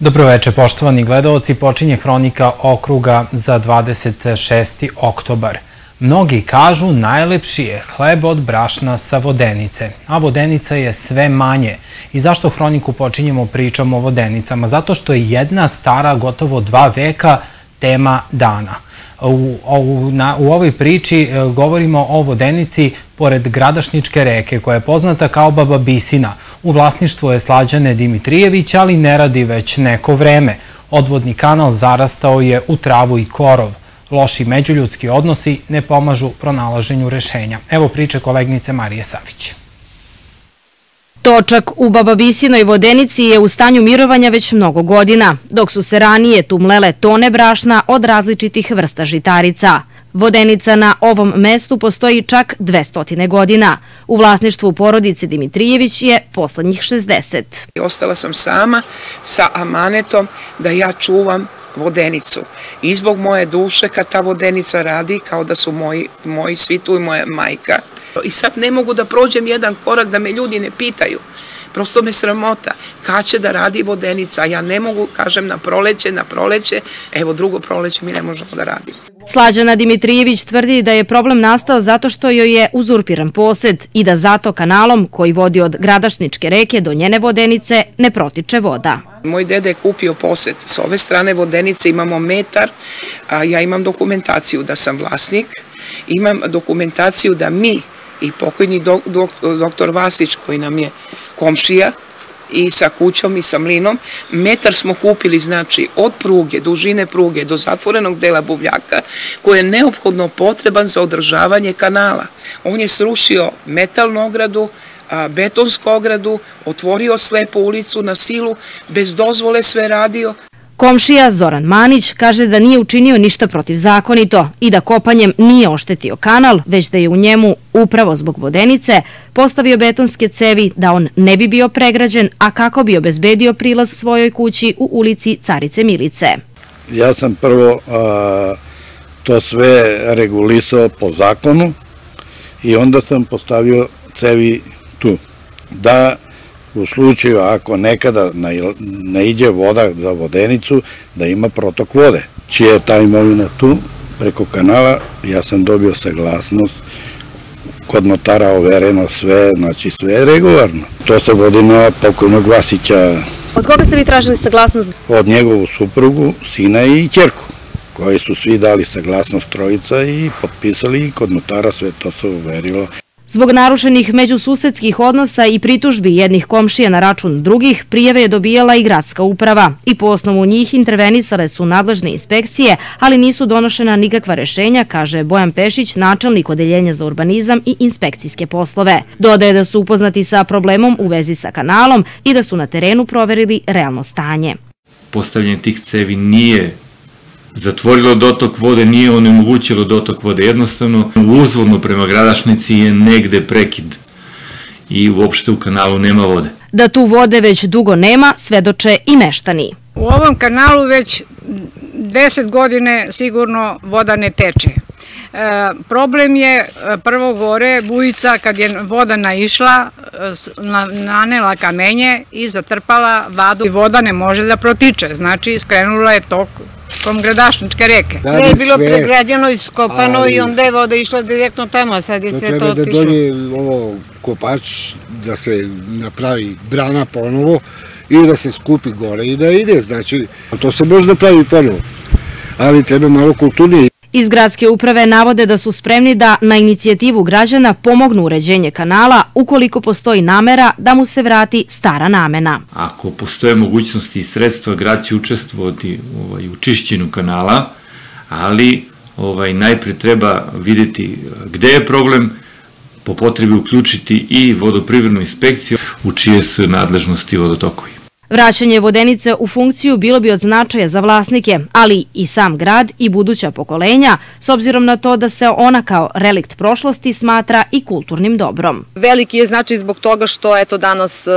Dobroveče, poštovani gledalci, počinje hronika okruga za 26. oktobar. Mnogi kažu najlepši je hleb od brašna sa vodenice, a vodenica je sve manje. I zašto hroniku počinjemo pričom o vodenicama? Zato što je jedna stara gotovo dva veka tema dana. U, u, ovoj priči e, govorimo o vodenici pored Gradašničke reke, koja je poznata kao Baba Bisina. U vlasništvu je Slađane Dimitrijević, ali ne radi već neko vreme. Odvodni kanal zarastao je u travu i korov. Loši međuljudski odnosi ne pomažu pronalaženju rešenja. Evo priče kolegnice Marije Savić. Točak u Bababisinoj vodenici je u stanju mirovanja već mnogo godina, dok su se ranije tu mlele tone brašna od različitih vrsta žitarica. Vodenica na ovom mestu postoji čak 200 godina. U vlasništvu porodice Dimitrijević je poslednjih 60. Ostala sam sama sa amanetom da ja čuvam vodenicu. I zbog moje duše kad ta vodenica radi kao da su moji, moji svi tu i moja majka. I sad ne mogu da prođem jedan korak da me ljudi ne pitaju. Prosto me sramota. Kad će da radi vodenica? Ja ne mogu, kažem, na proleće, na proleće. Evo, drugo proleće mi ne možemo da radimo. Slađana Dimitrijević tvrdi da je problem nastao zato što joj je uzurpiran posed i da zato kanalom koji vodi od Gradašničke reke do njene vodenice ne protiče voda. Moj dede je kupio posed. S ove strane vodenice imamo metar, a ja imam dokumentaciju da sam vlasnik, imam dokumentaciju da mi i pokojni doktor Vasić koji nam je komšija i sa kućom i sa mlinom. Metar smo kupili znači od pruge, dužine pruge do zatvorenog dela buvljaka koji je neophodno potreban za održavanje kanala. On je srušio metalnu ogradu, betonsku ogradu, otvorio slepu ulicu na silu, bez dozvole sve radio, Komšija Zoran Manić kaže da nije učinio ništa protivzakonito i da kopanjem nije oštetio kanal, već da je u njemu, upravo zbog vodenice, postavio betonske cevi da on ne bi bio pregrađen, a kako bi obezbedio prilaz svojoj kući u ulici Carice Milice. Ja sam prvo to sve regulisao po zakonu i onda sam postavio cevi tu, da u slučaju ako nekada naiđe voda za vodenicu, da ima protok vode. Čija je ta imovina tu, preko kanala, ja sam dobio saglasnost, kod notara overeno sve, znači sve je regularno. To se vodi na pokojnog Vasića. Od koga ste vi tražili saglasnost? Od njegovu suprugu, sina i čerku koji su svi dali saglasnost trojica i potpisali i kod notara sve to se uverilo. Zbog narušenih međususedskih odnosa i pritužbi jednih komšija na račun drugih, prijeve je dobijala i gradska uprava i po osnovu njih intervenisale su nadležne inspekcije, ali nisu donošena nikakva rešenja, kaže Bojan Pešić, načelnik Odeljenja za urbanizam i inspekcijske poslove. Dodaje da su upoznati sa problemom u vezi sa kanalom i da su na terenu proverili realno stanje. Postavljanje tih cevi nije zatvorilo dotok vode, nije onemogućilo dotok vode. Jednostavno, uzvodno prema gradašnici je negde prekid i uopšte u kanalu nema vode. Da tu vode već dugo nema, svedoče i meštani. U ovom kanalu već 10 godine sigurno voda ne teče. E, problem je e, prvo gore bujica kad je voda naišla, e, nanela kamenje i zatrpala vadu i voda ne može da protiče, znači skrenula je tok kom gradašničke reke. Da sve je bilo pregrađeno i skopano i onda je voda išla direktno tamo, a sad je sve to otišlo. Treba da dođe ovo kopač, da se napravi brana ponovo i da se skupi gore i da ide, znači to se može napravi ponovo, ali treba malo kulturnije. Iz gradske uprave navode da su spremni da na inicijativu građana pomognu uređenje kanala ukoliko postoji namera da mu se vrati stara namena. Ako postoje mogućnosti i sredstva, grad će učestvovati ovaj, u čišćenju kanala, ali ovaj, najpre treba videti gde je problem, po potrebi uključiti i vodoprivrednu inspekciju u čije su nadležnosti vodotokovi. Vraćanje vodenice u funkciju bilo bi od značaja za vlasnike, ali i sam grad i buduća pokolenja, s obzirom na to da se ona kao relikt prošlosti smatra i kulturnim dobrom. Veliki je značaj zbog toga što eto danas e,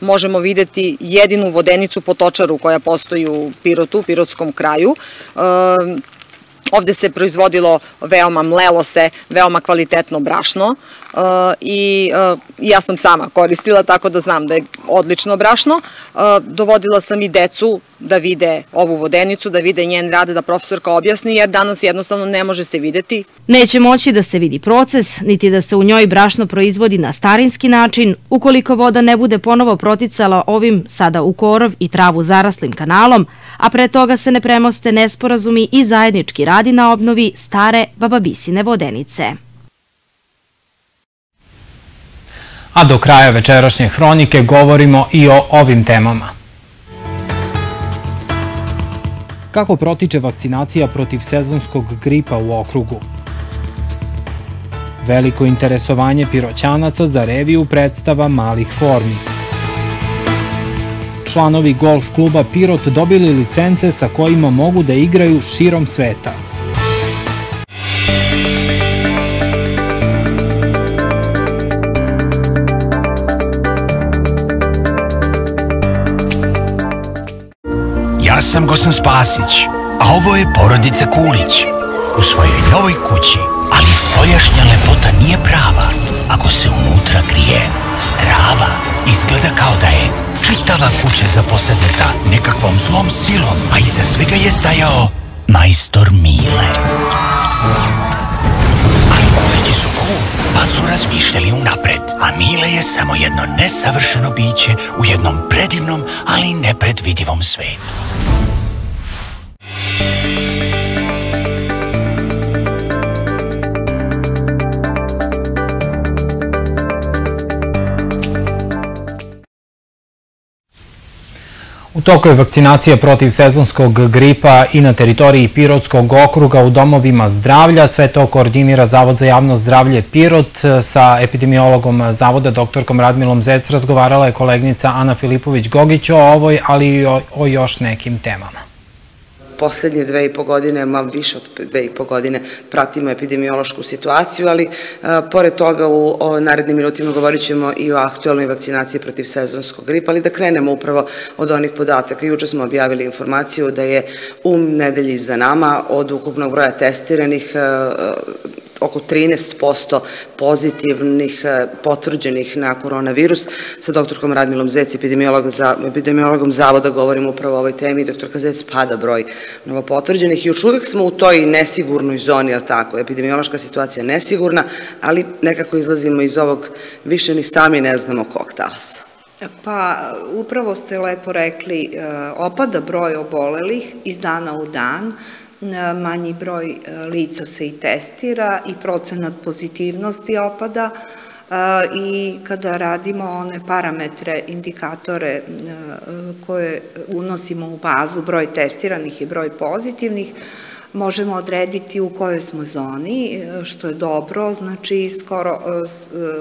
možemo videti jedinu vodenicu po točaru koja postoji u Pirotu, u Pirotskom kraju. E, Ovde se proizvodilo veoma, mlelo se, veoma kvalitetno brašno e, i e, ja sam sama koristila, tako da znam da je odlično brašno. E, dovodila sam i decu da vide ovu vodenicu, da vide njen rad, da profesorka objasni, jer danas jednostavno ne može se videti. Neće moći da se vidi proces, niti da se u njoj brašno proizvodi na starinski način, ukoliko voda ne bude ponovo proticala ovim sada u korov i travu zaraslim kanalom, a pre toga se ne premoste nesporazumi i zajednički radi na obnovi stare bababisine vodenice. A do kraja večerašnje hronike govorimo i o ovim temama. Kako protiče vakcinacija protiv sezonskog gripa u okrugu? Veliko interesovanje piroćanaca za reviju predstava malih formi. Članovi golf kluba Pirot dobili licence sa kojima mogu da igraju širom sveta. Ja sam Gosan Spasić, a ovo je porodica Kulić. U svojoj novoj kući, ali spoljašnja lepota nije prava. Ako se unutra grije strava, izgleda kao da je čitava kuća zaposedneta nekakvom zlom silom, a iza svega je stajao majstor Mile. Ali Kulići su cool, pa su razmišljali unapred, a Mile je samo jedno nesavršeno biće u jednom predivnom, ali nepredvidivom svetu. U toku je vakcinacija protiv sezonskog gripa i na teritoriji Pirotskog okruga u domovima zdravlja. Sve to koordinira Zavod za javno zdravlje Pirot. Sa epidemiologom Zavoda, doktorkom Radmilom Zec, razgovarala je kolegnica Ana Filipović-Gogić o ovoj, ali i o, o još nekim temama poslednje dve i po godine, ma više od dve i po godine, pratimo epidemiološku situaciju, ali a, pored toga u narednim minutima govorit ćemo i o aktualnoj vakcinaciji protiv sezonskog gripa, ali da krenemo upravo od onih podataka. Juče smo objavili informaciju da je u nedelji za nama od ukupnog broja testiranih a, oko 13% pozitivnih e, potvrđenih na koronavirus. Sa doktorkom Radmilom Zec, epidemiolog za, epidemiologom Zavoda, govorimo upravo o ovoj temi. Doktorka Zec pada broj novopotvrđenih još uvek smo u toj nesigurnoj zoni, ali tako, epidemiološka situacija nesigurna, ali nekako izlazimo iz ovog, više ni sami ne znamo kog talasa. Pa, upravo ste lepo rekli, e, opada broj obolelih iz dana u dan, manji broj e, lica se i testira i procenat pozitivnosti opada e, i kada radimo one parametre, indikatore e, koje unosimo u bazu, broj testiranih i broj pozitivnih, možemo odrediti u kojoj smo zoni, što je dobro, znači skoro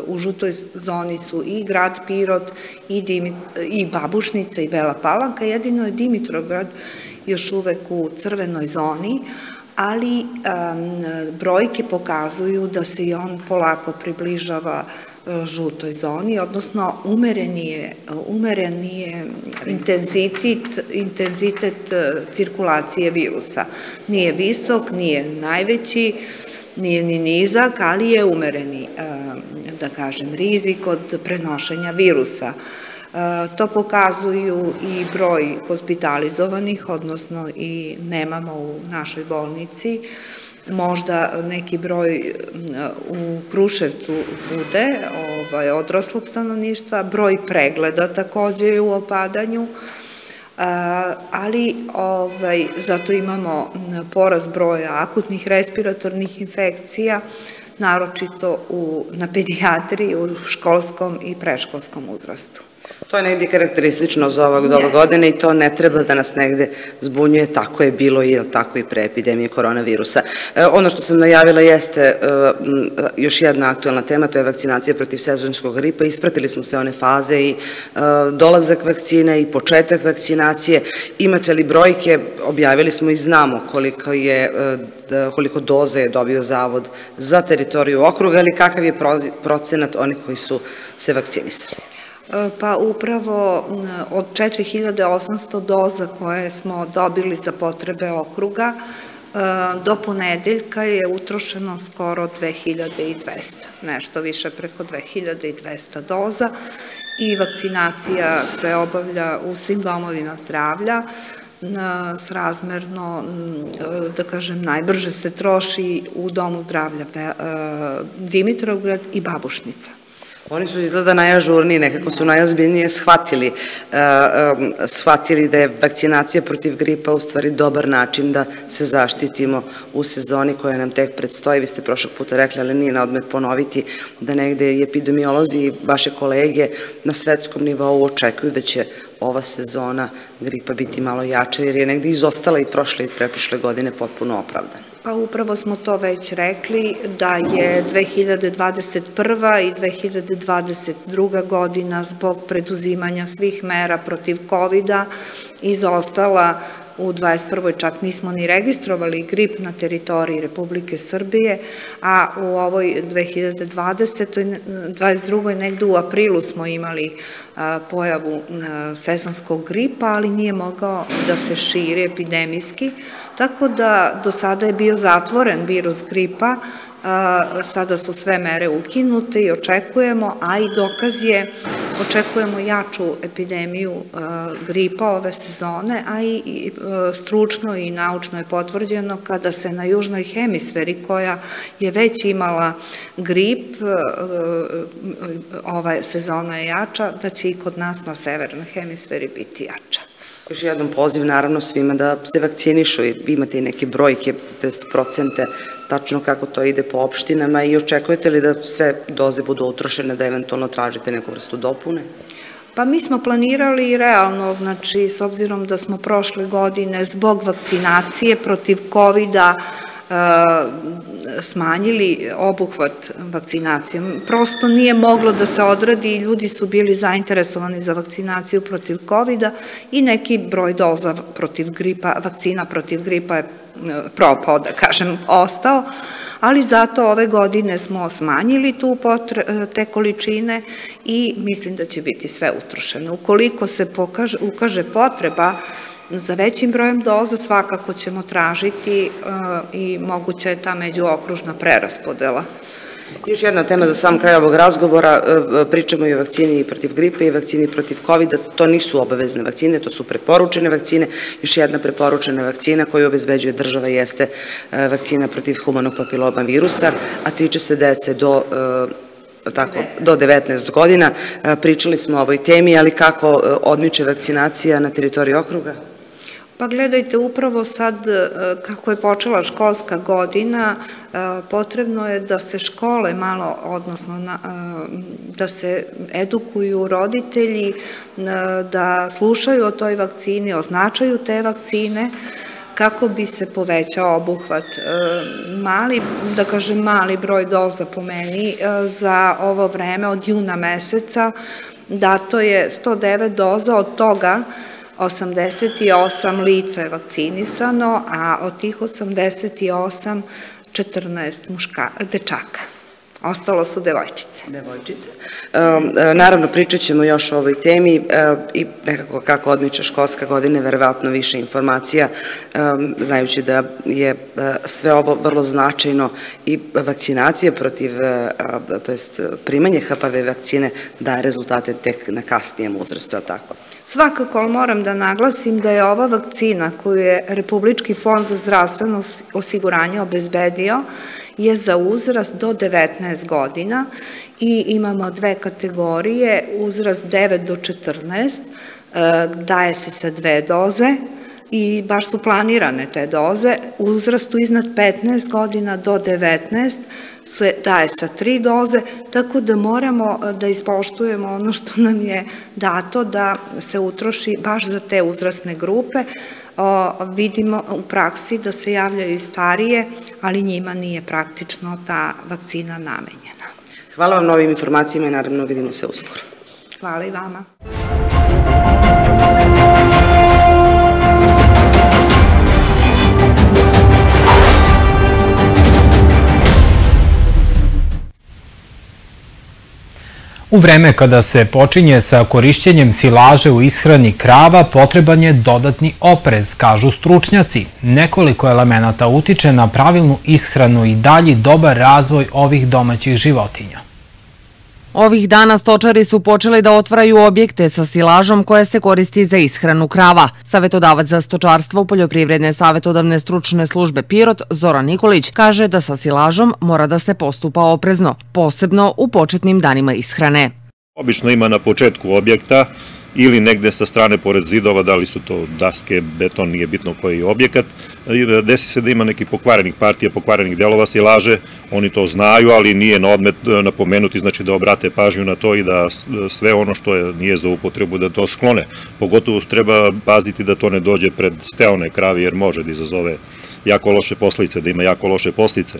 u žutoj zoni su i grad Pirot, i, i Babušnica, i Bela Palanka, jedino je Dimitrograd još uvek u crvenoj zoni, ali brojke pokazuju da se i on polako približava e, žutoj zoni, odnosno umereni je, intenzitet, intenzitet e, cirkulacije virusa. Nije visok, nije najveći, nije ni nizak, ali je umereni, da kažem, rizik od prenošenja virusa. E, to pokazuju i broj hospitalizovanih, odnosno i nemamo u našoj bolnici. Možda neki broj u Kruševcu bude ovaj, odraslog stanovništva, broj pregleda takođe je u opadanju, e, ali ovaj, zato imamo poraz broja akutnih respiratornih infekcija, naročito u, na pedijatriji u školskom i preškolskom uzrastu. To je negdje karakteristično za ovog doba godine i to ne treba da nas negde zbunjuje, tako je bilo i tako i pre epidemije koronavirusa. E, ono što sam najavila jeste e, još jedna aktualna tema, to je vakcinacija protiv sezonskog gripa. Ispratili smo se one faze i e, dolazak vakcine i početak vakcinacije. Imate li brojke? Objavili smo i znamo koliko je koliko doze je dobio Zavod za teritoriju okruga, ali kakav je procenat onih koji su se vakcinisali? Pa upravo od 4800 doza koje smo dobili za potrebe okruga, e, do ponedeljka je utrošeno skoro 2200, nešto više preko 2200 doza i vakcinacija se obavlja u svim domovima zdravlja. srazmerno, da kažem, najbrže se troši u Domu zdravlja Dimitrovgrad i Babušnica. Oni su izgleda najažurniji, nekako su najozbiljnije shvatili, uh, shvatili da je vakcinacija protiv gripa u stvari dobar način da se zaštitimo u sezoni koja nam tek predstoji. Vi ste prošlog puta rekli, ali nije na odmet ponoviti, da negde i epidemiolozi i vaše kolege na svetskom nivou očekuju da će ova sezona gripa biti malo jača, jer je negde izostala i prošle i preprošle godine potpuno opravdana. Pa upravo smo to već rekli da je 2021. i 2022. godina zbog preduzimanja svih mera protiv COVID-a izostala u 21. čak nismo ni registrovali grip na teritoriji Republike Srbije, a u ovoj 2020. 22. negde u aprilu smo imali pojavu sezonskog gripa, ali nije mogao da se širi epidemijski, tako da do sada je bio zatvoren virus gripa, sada su sve mere ukinute i očekujemo, a i dokaz je, očekujemo jaču epidemiju gripa ove sezone, a i stručno i naučno je potvrđeno kada se na južnoj hemisferi koja je već imala grip, ova sezona je jača, da će i kod nas na severnoj hemisferi biti jača. Još jedan poziv naravno svima da se vakcinišu i imate i neke brojke, to jest procente tačno kako to ide po opštinama i očekujete li da sve doze budu utrošene, da eventualno tražite neku vrstu dopune? Pa mi smo planirali realno, znači s obzirom da smo prošle godine zbog vakcinacije protiv COVID-a smanjili obuhvat vakcinacijom. Prosto nije moglo da se odradi i ljudi su bili zainteresovani za vakcinaciju protiv COVID-a i neki broj doza protiv gripa, vakcina protiv gripa je propao, da kažem, ostao, ali zato ove godine smo smanjili tu potre, te količine i mislim da će biti sve utrošeno. Ukoliko se pokaže, ukaže potreba Za većim brojem doza svakako ćemo tražiti e, i moguća je ta međuokružna preraspodela. Još jedna tema za sam kraj ovog razgovora, e, pričamo i o vakcini protiv gripe i vakcini protiv COVID-a, to nisu obavezne vakcine, to su preporučene vakcine. Još jedna preporučena vakcina koju obezbeđuje država jeste e, vakcina protiv humanog papiloma virusa, a tiče se dece do tako, do 19 godina. Pričali smo o ovoj temi, ali kako odmiče vakcinacija na teritoriji okruga? Pa gledajte, upravo sad e, kako je počela školska godina, e, potrebno je da se škole malo, odnosno e, da se edukuju roditelji, da slušaju o toj vakcini, označaju te vakcine, kako bi se povećao obuhvat. Mali, da kažem mali broj doza po meni za ovo vreme od juna meseca, dato je 109 doza, od toga 88 lica je vakcinisano, a od tih 88 14 muška, dečaka. Ostalo su devojčice. Devojčice. E, naravno, pričat ćemo još o ovoj temi e, i nekako kako odmiče školska godina, verovatno više informacija, e, znajući da je sve ovo vrlo značajno i vakcinacija protiv, to jest primanje HPV vakcine daje rezultate tek na kasnijem uzrastu, a tako? Svakako moram da naglasim da je ova vakcina koju je Republički fond za zdravstveno osiguranje obezbedio je za uzrast do 19 godina i imamo dve kategorije, uzrast 9 do 14, e, daje se sa dve doze, i baš su planirane te doze. U uzrastu iznad 15 godina do 19 se daje sa tri doze, tako da moramo e, da ispoštujemo ono što nam je dato da se utroši baš za te uzrasne grupe. O, vidimo u praksi da se javljaju i starije, ali njima nije praktično ta vakcina namenjena. Hvala vam na ovim informacijama i naravno vidimo se uskoro. Hvala i vama. U vreme kada se počinje sa korišćenjem silaže u ishrani krava, potreban je dodatni oprez, kažu stručnjaci. Nekoliko elemenata utiče na pravilnu ishranu i dalji dobar razvoj ovih domaćih životinja. Ovih dana stočari su počeli da otvaraju objekte sa silažom koja se koristi za ishranu krava. Savetodavac za stočarstvo Poljoprivredne savetodavne stručne službe Pirot, Zoran Nikolić, kaže da sa silažom mora da se postupa oprezno, posebno u početnim danima ishrane. Obično ima na početku objekta ili negde sa strane pored zidova, da li su to daske, beton, nije bitno koji je objekat. Desi se da ima neki pokvarenih partija, pokvarenih delova silaže, oni to znaju, ali nije na odmet napomenuti, znači da obrate pažnju na to i da sve ono što je, nije za upotrebu da to sklone. Pogotovo treba paziti da to ne dođe pred steone kravi, jer može da izazove jako loše poslice, da ima jako loše poslice.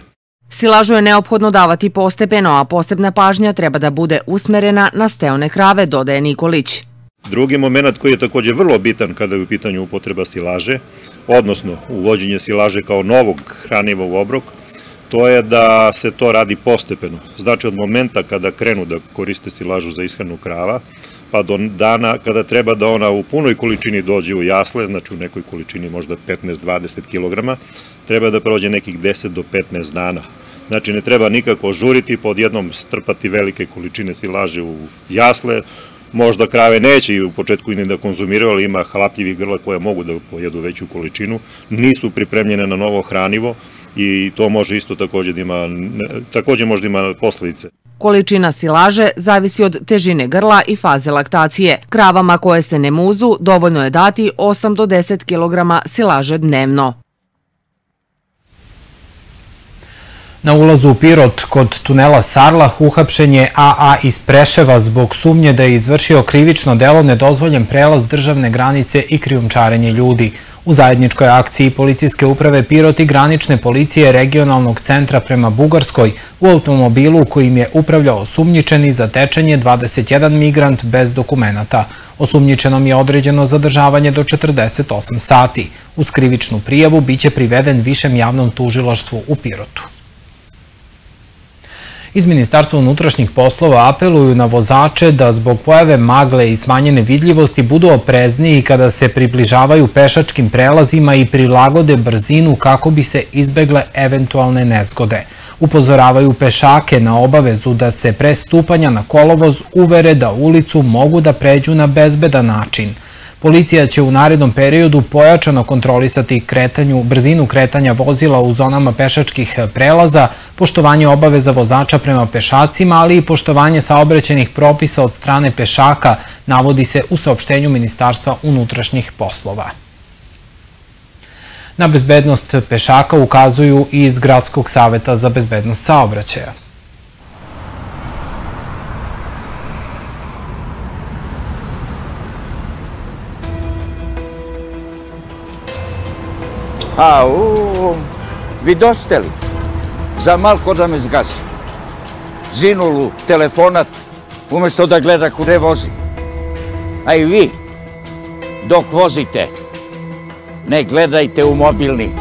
Silažu je neophodno davati postepeno, a posebna pažnja treba da bude usmerena na steone krave, dodaje Nikolić. Drugi moment koji je takođe vrlo bitan kada je u pitanju upotreba silaže, odnosno uvođenje silaže kao novog hraniva u obrok, to je da se to radi postepeno. Znači od momenta kada krenu da koriste silažu za ishranu krava, pa do dana kada treba da ona u punoj količini dođe u jasle, znači u nekoj količini možda 15-20 kg, treba da prođe nekih 10 do 15 dana. Znači ne treba nikako žuriti, pod jednom strpati velike količine silaže u jasle, Možda krave neće i u početku i ne da konzumiraju, ali ima hlapljivih grla koje mogu da pojedu veću količinu. Nisu pripremljene na novo hranivo i to može isto takođe da ima, takođe može da ima posledice. Količina silaže zavisi od težine grla i faze laktacije. Kravama koje se ne muzu dovoljno je dati 8 do 10 kg silaže dnevno. Na ulazu u Pirot kod tunela Sarlah uhapšen je AA iz Preševa zbog sumnje da je izvršio krivično delo nedozvoljen prelaz državne granice i krijumčarenje ljudi. U zajedničkoj akciji policijske uprave Pirot i granične policije regionalnog centra prema Bugarskoj u automobilu kojim je upravljao osumnjičeni za tečenje 21 migrant bez dokumentata. Osumnjičenom je određeno zadržavanje do 48 sati. Uz krivičnu prijavu biće priveden višem javnom tužilaštvu u Pirotu. Iz Ministarstva unutrašnjih poslova apeluju na vozače da zbog pojave magle i smanjene vidljivosti budu oprezniji kada se približavaju pešačkim prelazima i prilagode brzinu kako bi se izbegle eventualne nezgode. Upozoravaju pešake na obavezu da se pre stupanja na kolovoz uvere da ulicu mogu da pređu na bezbedan način – Policija će u narednom periodu pojačano kontrolisati kretanju, brzinu kretanja vozila u zonama pešačkih prelaza, poštovanje obaveza vozača prema pešacima, ali i poštovanje saobraćenih propisa od strane pešaka, navodi se u saopštenju Ministarstva unutrašnjih poslova. Na bezbednost pešaka ukazuju i iz Gradskog saveta za bezbednost saobraćaja. Ау, ви достели. За малко да ме згаси. Зинулу телефонат, уместо да гледа куде вози. А и ви, док возите, не гледајте у мобилни.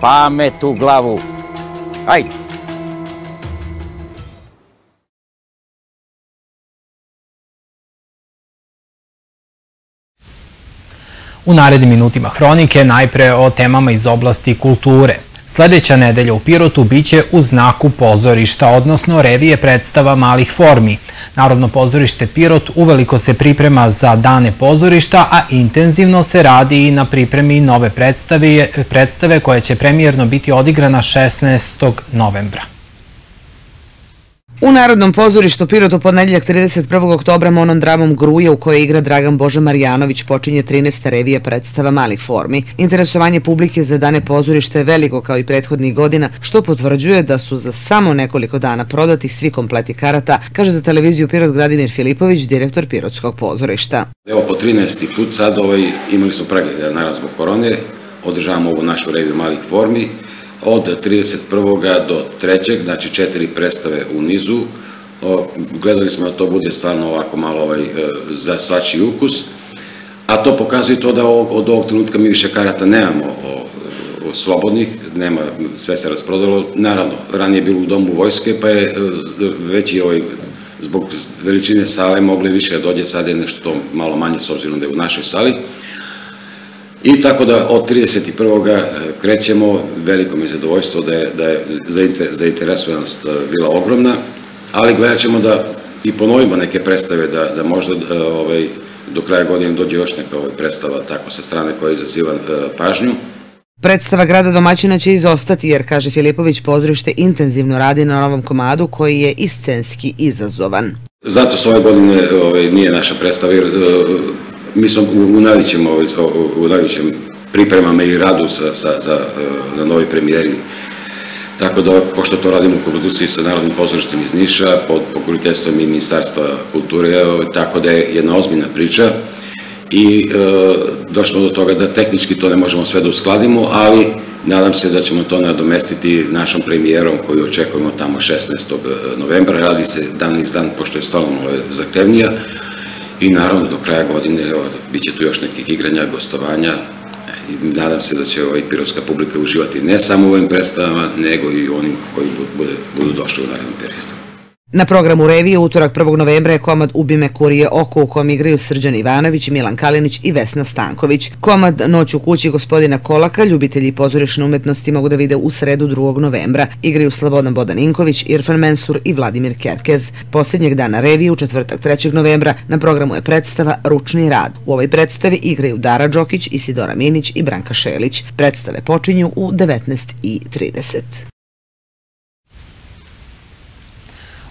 Памет у главу. Ајде. U narednim minutima hronike najpre o temama iz oblasti kulture. Sledeća nedelja u Pirotu biće u znaku pozorišta, odnosno revije predstava malih formi. Narodno pozorište Pirot uveliko se priprema za dane pozorišta, a intenzivno se radi i na pripremi nove predstave, predstave koja će premijerno biti odigrana 16. novembra. U Narodnom pozorištu Pirot u ponedjeljak 31. oktobra monon dramom Gruja u kojoj igra Dragan Boža Marjanović počinje 13. revija predstava malih formi. Interesovanje publike za dane pozorišta je veliko kao i prethodnih godina, što potvrđuje da su za samo nekoliko dana prodati svi kompleti karata, kaže za televiziju Pirot Gradimir Filipović, direktor Pirotskog pozorišta. Evo po 13. put sad ovaj, imali smo pregledaj naravno zbog korone, održavamo ovu našu reviju malih formi, od 31. do 3. znači četiri predstave u nizu. Gledali smo da to bude stvarno ovako malo ovaj, e, za svačiji ukus, a to pokazuje to da od ovog trenutka mi više karata nemamo slobodnih, nema, sve se rasprodalo. Naravno, ranije je bilo u domu vojske, pa je e, veći ovaj, zbog veličine sale mogli više da dođe, sad je nešto to malo manje s obzirom da je u našoj sali. I tako da od 31. E, krećemo, veliko mi je zadovoljstvo da je, da je zainteresovanost e, bila ogromna ali gledat ćemo da i ponovimo neke predstave, da, da možda ovaj, do kraja godine dođe još neka ovaj predstava tako sa strane koja izaziva pažnju. Predstava grada domaćina će izostati jer, kaže Filipović, pozorište intenzivno radi na novom komadu koji je i scenski izazovan. Zato s ove godine ovaj, nije naša predstava jer mi smo u, najvećem, ovaj, u najvećem pripremama i radu sa, sa, za, na novoj premijeri. Tako da, pošto to radimo u produkciji sa Narodnim pozorištem iz Niša, pod pokroviteljstvom i Ministarstva kulture, tako da je jedna ozbiljna priča i e, došlo do toga da tehnički to ne možemo sve da uskladimo, ali nadam se da ćemo to nadomestiti našom premijerom koju očekujemo tamo 16. novembra. Radi se dan iz dan, pošto je stvarno zahtevnija i naravno do kraja godine evo, bit će tu još nekih igranja, gostovanja i nadam se da će ovaj pirotska publika uživati ne samo u ovim predstavama, nego i onim koji budu, budu došli u narednom periodu. Na programu Revije utorak 1. novembra je komad Ubime Kurije oko u kom igraju Srđan Ivanović, Milan Kalinić i Vesna Stanković. Komad Noć u kući gospodina Kolaka, ljubitelji pozorišne umetnosti mogu da vide u sredu 2. novembra. Igraju Slobodan Bodaninković, Irfan Mensur i Vladimir Kerkez. Posljednjeg dana Revije u četvrtak 3. novembra na programu je predstava Ručni rad. U ovoj predstavi igraju Dara Đokić, Isidora Minić i Branka Šelić. Predstave počinju u 19.30.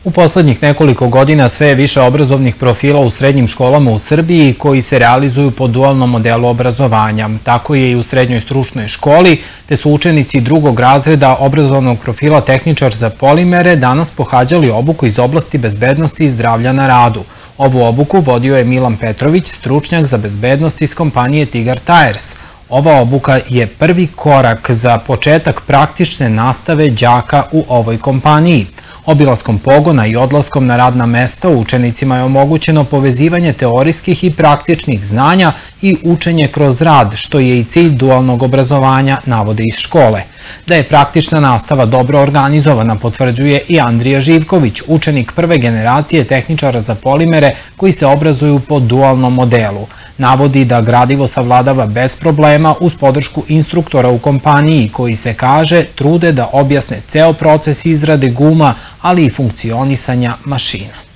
U poslednjih nekoliko godina sve je više obrazovnih profila u srednjim školama u Srbiji koji se realizuju po dualnom modelu obrazovanja. Tako je i u srednjoj stručnoj školi, te su učenici drugog razreda obrazovnog profila tehničar za polimere danas pohađali obuku iz oblasti bezbednosti i zdravlja na radu. Ovu obuku vodio je Milan Petrović, stručnjak za bezbednost iz kompanije Tigar Tires. Ova obuka je prvi korak za početak praktične nastave đaka u ovoj kompaniji. Obilaskom pogona i odlaskom na radna mesta učenicima je omogućeno povezivanje teorijskih i praktičnih znanja i učenje kroz rad, što je i cilj dualnog obrazovanja, navode iz škole. Da je praktična nastava dobro organizovana potvrđuje i Andrija Živković, učenik prve generacije tehničara za polimere koji se obrazuju po dualnom modelu. Navodi da gradivo savladava bez problema uz podršku instruktora u kompaniji koji se kaže trude da objasne ceo proces izrade guma, ali i funkcionisanja mašina.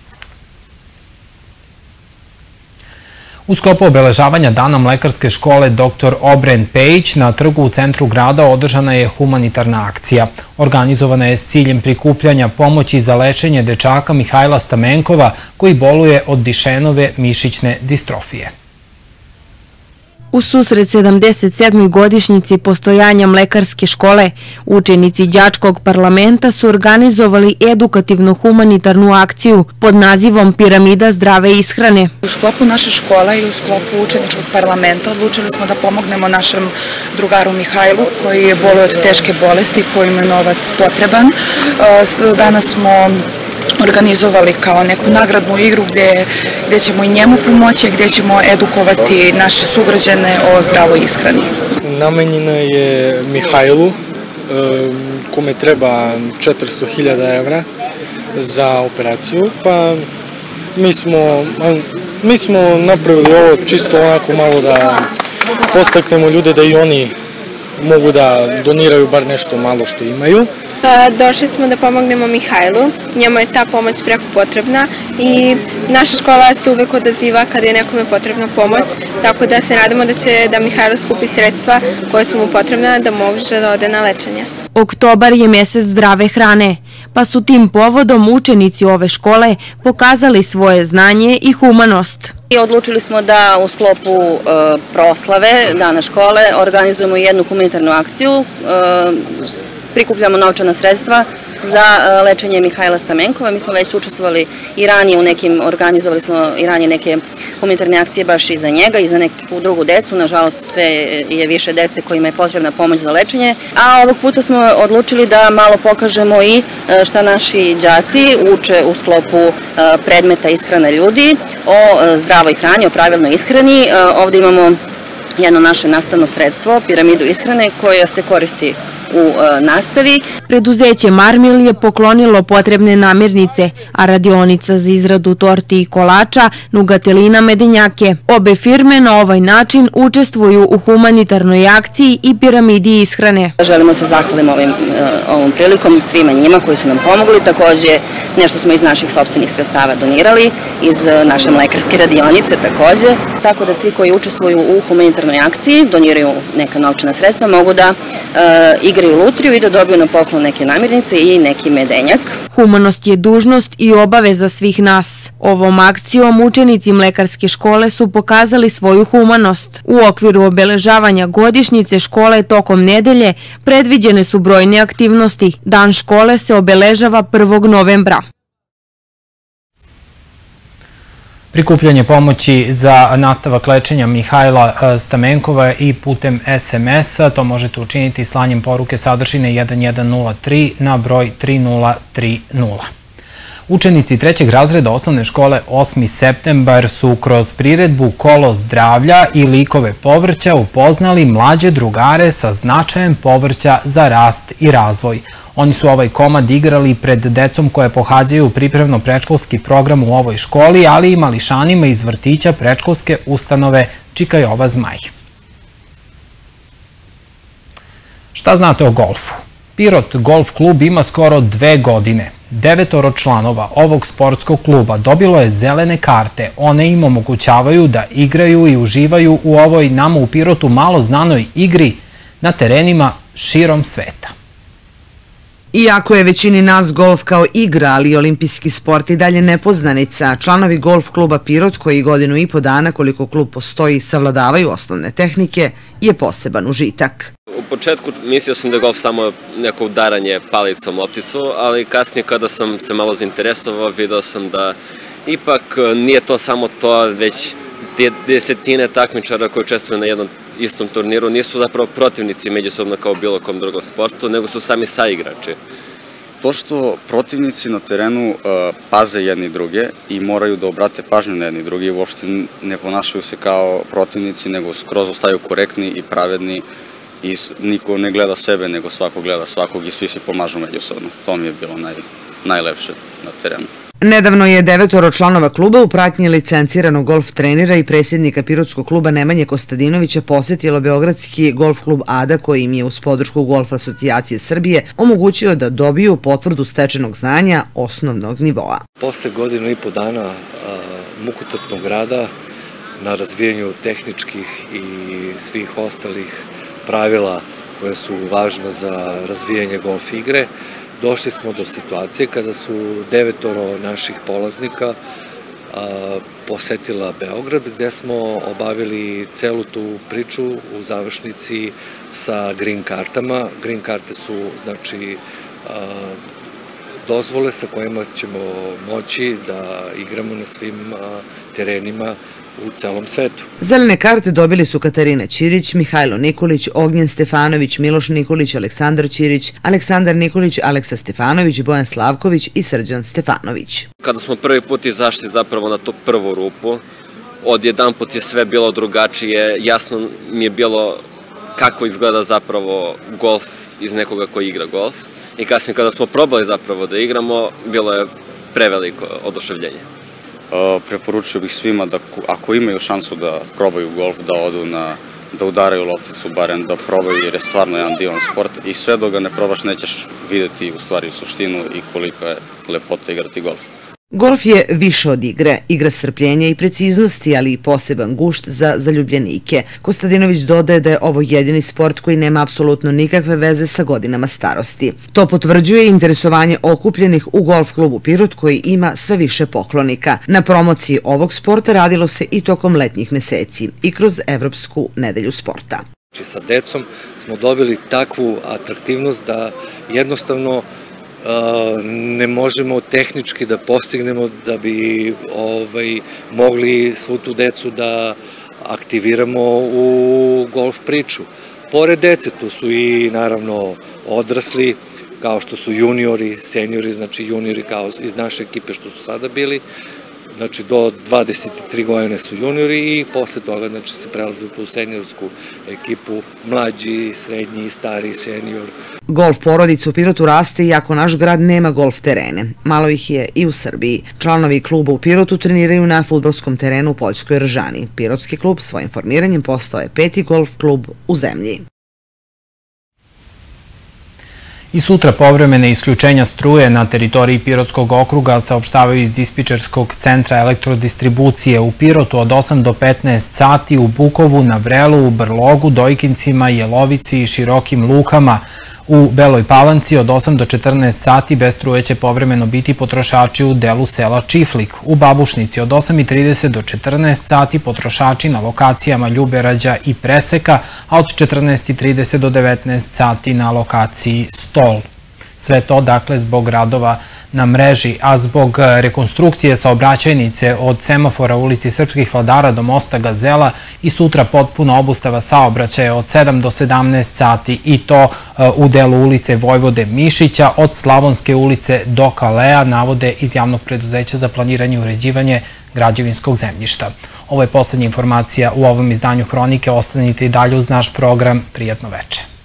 U sklopu obeležavanja dana mlekarske škole Dr. Obren Pejić na trgu u centru grada održana je humanitarna akcija. Organizovana je s ciljem prikupljanja pomoći za lečenje dečaka Mihajla Stamenkova koji boluje od dišenove mišićne distrofije. U susret 77. godišnjici postojanja mlekarske škole, učenici Đačkog parlamenta su organizovali edukativno-humanitarnu akciju pod nazivom Piramida zdrave ishrane. U sklopu naše škole i u sklopu učeničkog parlamenta odlučili smo da pomognemo našem drugaru Mihajlu koji je boluje od teške bolesti kojima je novac potreban. Danas smo organizovali kao neku nagradnu igru gde, gde ćemo i njemu pomoći, gde ćemo edukovati naše sugrađane o zdravoj ishrani. Namenjena je Mihajlu, kome treba 400.000 evra za operaciju, pa mi smo, mi smo napravili ovo čisto onako malo da postaknemo ljude da i oni mogu da doniraju bar nešto malo što imaju. Pa, došli smo da pomognemo Mihajlu, njemu je ta pomoć preko potrebna i naša škola se uvek odaziva kada je nekome potrebna pomoć, tako da se nadamo da će da Mihajlo skupi sredstva koje su mu potrebna da može da ode na lečenje. Oktobar je mesec zdrave hrane, pa su tim povodom učenici ove škole pokazali svoje znanje i humanost. I odlučili smo da u sklopu e, proslave Dana škole organizujemo jednu humanitarnu akciju prikupljamo novčana sredstva za e, lečenje Mihajla Stamenkova. Mi smo već učestvovali i ranije u nekim, organizovali smo i ranije neke humanitarne akcije baš i za njega i za neku drugu decu. Nažalost, sve je više dece kojima je potrebna pomoć za lečenje. A ovog puta smo odlučili da malo pokažemo i e, šta naši đaci uče u sklopu e, predmeta ishrana ljudi o zdravoj hrani, o pravilnoj ishrani. Ovde imamo jedno naše nastavno sredstvo, piramidu ishrane, koja se koristi u e, nastavi. Preduzeće Marmil je poklonilo potrebne namirnice, a radionica za izradu torti i kolača Nugatelina Medenjake. Obe firme na ovaj način učestvuju u humanitarnoj akciji i piramidi ishrane. Želimo se zahvalimo ovim, e, ovom prilikom svima njima koji su nam pomogli. Takođe, nešto smo iz naših sobstvenih sredstava donirali, iz e, naše mlekarske radionice takođe. Tako da svi koji učestvuju u humanitarnoj akciji, doniraju neka novčana sredstva, mogu da igraju lutriju i da dobiju na poklon neke namirnice i neki medenjak. Humanost je dužnost i obaveza svih nas. Ovom akcijom učenici mlekarske škole su pokazali svoju humanost. U okviru obeležavanja godišnjice škole tokom nedelje predviđene su brojne aktivnosti. Dan škole se obeležava 1. novembra. Prikupljanje pomoći za nastavak lečenja Mihajla e, Stamenkova i putem SMS-a, to možete učiniti slanjem poruke sadržine 1103 na broj 3030. Učenici trećeg razreda osnovne škole 8. septembar su kroz priredbu Kolo zdravlja i likove povrća upoznali mlađe drugare sa značajem povrća za rast i razvoj. Oni su ovaj komad igrali pred decom koje pohađaju pripremno prečkolski program u ovoj školi, ali i mališanima iz vrtića prečkolske ustanove Čika Jova Zmaj. Šta znate o golfu? Pirot Golf klub ima skoro dve godine. Devetoro članova ovog sportskog kluba dobilo je zelene karte. One im omogućavaju da igraju i uživaju u ovoj nama u Pirotu malo znanoj igri na terenima širom sveta. Iako je većini nas golf kao igra, ali i olimpijski sport i dalje nepoznanica, članovi golf kluba Pirot koji godinu i po dana koliko klub postoji savladavaju osnovne tehnike je poseban užitak. U početku mislio sam da je golf samo neko udaranje palicom lopticu, ali kasnije kada sam se malo zainteresovao video sam da ipak nije to samo to, već desetine takmičara koji učestvuju na jednom istom turniru nisu zapravo protivnici međusobno kao bilo kom drugom sportu, nego su sami saigrači. To što protivnici na terenu uh, paze jedni druge i moraju da obrate pažnju na jedni drugi, uopšte ne ponašaju se kao protivnici, nego skroz ostaju korektni i pravedni i niko ne gleda sebe, nego svako gleda svakog i svi se pomažu međusobno. To mi je bilo naj, najlepše na terenu. Nedavno je devetoro članova kluba u pratnji licenciranog golf trenera i presjednika Pirotskog kluba Nemanje Kostadinovića posjetilo Beogradski golf klub ADA koji im je uz podršku Golf asocijacije Srbije omogućio da dobiju potvrdu stečenog znanja osnovnog nivoa. Posle godinu i po dana mukotrpnog rada na razvijanju tehničkih i svih ostalih pravila koje su važne za razvijanje golf igre, došli smo do situacije kada su devetoro naših polaznika posetila Beograd gde smo obavili celu tu priču u završnici sa green kartama. Green karte su znači dozvole sa kojima ćemo moći da igramo na svim terenima u celom svetu. Zelene karte dobili su Katarina Ćirić, Mihajlo Nikolić, Ognjen Stefanović, Miloš Nikolić, Aleksandar Ćirić, Aleksandar Nikolić, Aleksa Stefanović, Bojan Slavković i Srđan Stefanović. Kada smo prvi put izašli zapravo na tu prvu rupu, od jedan put je sve bilo drugačije, jasno mi je bilo kako izgleda zapravo golf iz nekoga koji igra golf. I kasnije kada smo probali zapravo da igramo, bilo je preveliko oduševljenje. Preporučio bih svima da ako imaju šansu da probaju golf, da odu na da udaraju lopticu, barem da probaju jer je stvarno jedan divan sport i sve dok ga ne probaš nećeš videti u stvari suštinu i koliko je lepota igrati golf. Golf je više od igre, igra strpljenja i preciznosti, ali i poseban gušt za zaljubljenike. Kostadinović dodaje da je ovo jedini sport koji nema apsolutno nikakve veze sa godinama starosti. To potvrđuje interesovanje okupljenih u golf klubu Pirot koji ima sve više poklonika. Na promociji ovog sporta radilo se i tokom letnjih meseci i kroz Evropsku nedelju sporta. Znači, sa decom smo dobili takvu atraktivnost da jednostavno ne možemo tehnički da postignemo da bi ovaj, mogli svu tu decu da aktiviramo u golf priču. Pored dece, tu su i naravno odrasli, kao što su juniori, seniori, znači juniori kao iz naše ekipe što su sada bili, znači do 23 godine su juniori i posle toga znači se prelaze u tu seniorsku ekipu, mlađi, srednji, stari, senior. Golf porodica u Pirotu raste iako naš grad nema golf terene. Malo ih je i u Srbiji. Članovi kluba u Pirotu treniraju na futbolskom terenu u Poljskoj Ržani. Pirotski klub svojim formiranjem postao je peti golf klub u zemlji. I sutra povremene isključenja struje na teritoriji Pirotskog okruga saopštavaju iz dispičerskog centra elektrodistribucije u Pirotu od 8 do 15 sati u Bukovu, na Vrelu, u Brlogu, Dojkincima, Jelovici i Širokim Lukama, U Beloj Palanci od 8 do 14 sati bez struje će povremeno biti potrošači u delu sela Čiflik. U Babušnici od 8.30 do 14 sati potrošači na lokacijama Ljuberađa i Preseka, a od 14.30 do 19 sati na lokaciji Stol. Sve to, dakle, zbog radova na mreži, a zbog rekonstrukcije saobraćajnice od semafora ulici Srpskih vladara do mosta Gazela i sutra potpuno obustava saobraćaja od 7 do 17 sati i to e, u delu ulice Vojvode Mišića od Slavonske ulice do Kalea, navode iz javnog preduzeća za planiranje i uređivanje građevinskog zemljišta. Ovo je poslednja informacija u ovom izdanju Hronike. Ostanite i dalje uz naš program. Prijetno večer.